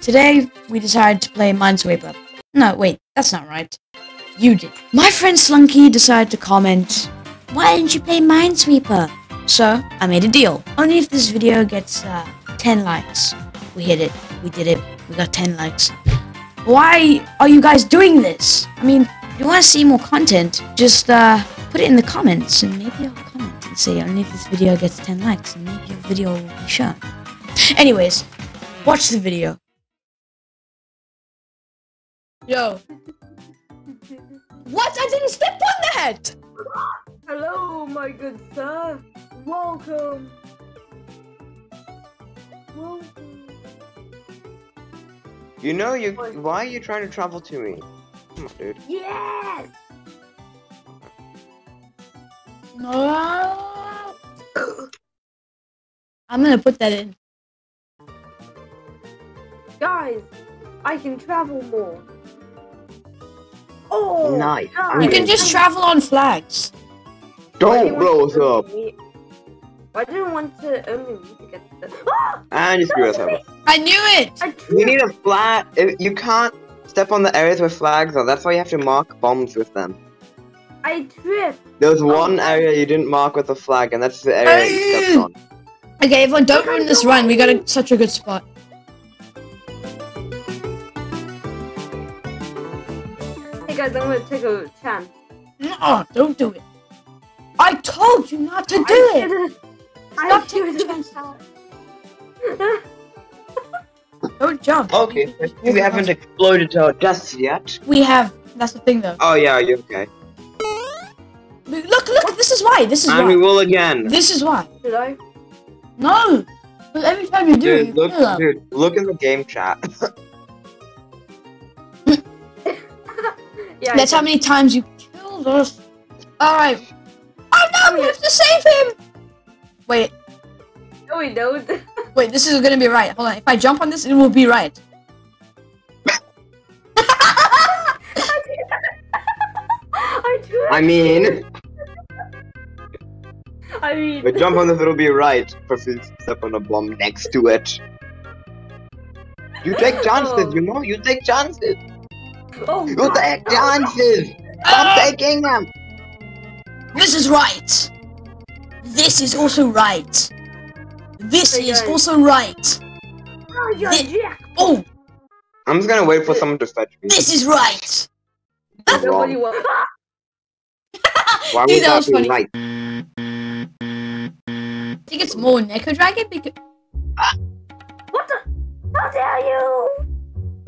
Today, we decided to play Minesweeper. No, wait, that's not right. You did. My friend Slunky decided to comment, Why didn't you play Minesweeper? So, I made a deal. Only if this video gets uh, 10 likes. We hit it. We did it. We got 10 likes. Why are you guys doing this? I mean, if you want to see more content, just uh, put it in the comments and maybe I'll comment and say only if this video gets 10 likes and maybe a video will be shown. Anyways, watch the video. Yo. What? I didn't step on that! Hello, my good sir. Welcome. Welcome. You know you. Why are you trying to travel to me? Come on, dude. Yes. No. I'm gonna put that in. Guys, I can travel more. Oh, Nice. guys, You can just travel on flags. do Don't you blow us up. me- Why do you want to only me to get the? And you screw us up. I knew it! I You need a flag. You can't step on the areas with flags on. That's why you have to mark bombs with them. I tripped. There's Oh. one area you didn't mark with a flag, and that's the area that you stepped on. Okay, everyone, don't ruin this run. We got a, such a good spot. Hey guys, I'm gonna take a chance. No, don't do it. I told you not to do I it. did I Stop did taking it. chances. Don't jump. Okay, we haven't exploded our just yet. We have. That's the thing, though. Oh yeah, you okay? Look, look. This is why. This is And we why. will again. This is why. Did I? No. But every time you do, Dude, you look, dude, look in the game chat. Yeah. That's how many times you killed us. All right. Oh no, we have to save him. Wait. No, we don't. wait. This is gonna be right. Hold on. If I jump on this, it will be right. I tripped. I mean, I mean. but jump on this, it'll be right. Because you step on a bomb next to it. You take oh. chances, you know. You take chances. Oh, You God, take no, no. chances. Stop Ah! taking them. This is right. This is also right. This Hey, is guys. also right. Oh, you're Oh, I'm just gonna wait for someone to fetch me. this is right. You're Nobody wrong. will. Ah! Why Dude, would that that was funny. right? I think it's more Neko Dragon because What the? How dare you?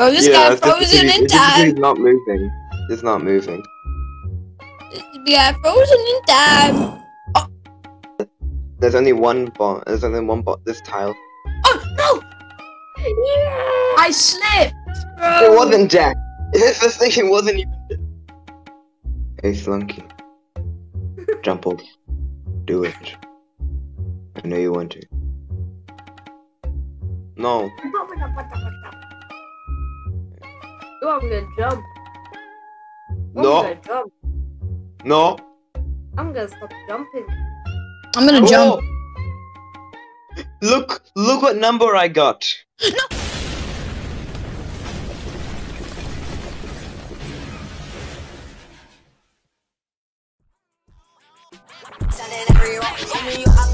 Bro, this yeah, guy it's frozen in it's just because time. He's not moving. It's not moving. This guy frozen in time. There's only one bot. There's only one bot. This tile. Oh no! Yeah. I slipped, bro. It wasn't Jack. It's the thing. It wasn't even. Hey, Slunky. Jump off. Do it. I know you want to. No. Oh, I'm gonna jump. I'm No. gonna jump. No. I'm gonna stop jumping. I'm gonna oh. jump. Oh. Look! Look what number I got. Standing everywhere,